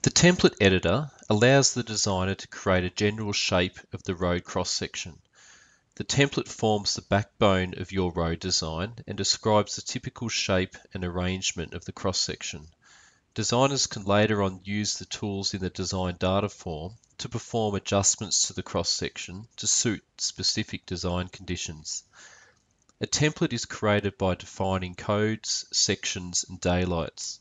The template editor allows the designer to create a general shape of the road cross-section. The template forms the backbone of your road design and describes the typical shape and arrangement of the cross-section. Designers can later on use the tools in the design data form to perform adjustments to the cross-section to suit specific design conditions. A template is created by defining codes, sections, and daylights.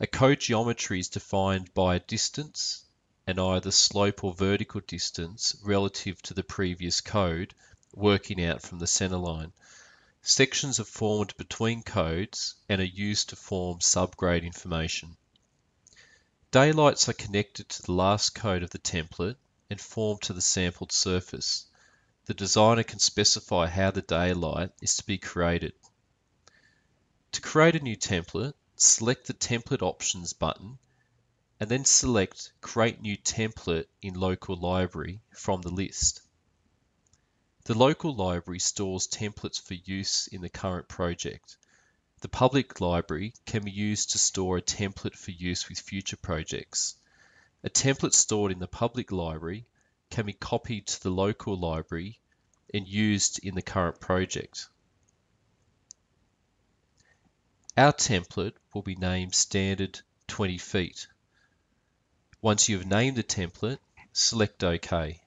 A code geometry is defined by a distance and either slope or vertical distance relative to the previous code, working out from the centerline. Sections are formed between codes and are used to form subgrade information. Daylights are connected to the last code of the template and form to the sampled surface. The designer can specify how the daylight is to be created. To create a new template, select the Template Options button and then select Create New Template in Local Library from the list. The local library stores templates for use in the current project. The public library can be used to store a template for use with future projects. A template stored in the public library can be copied to the local library and used in the current project. Our template will be named Standard 20 feet. Once you have named the template, select OK.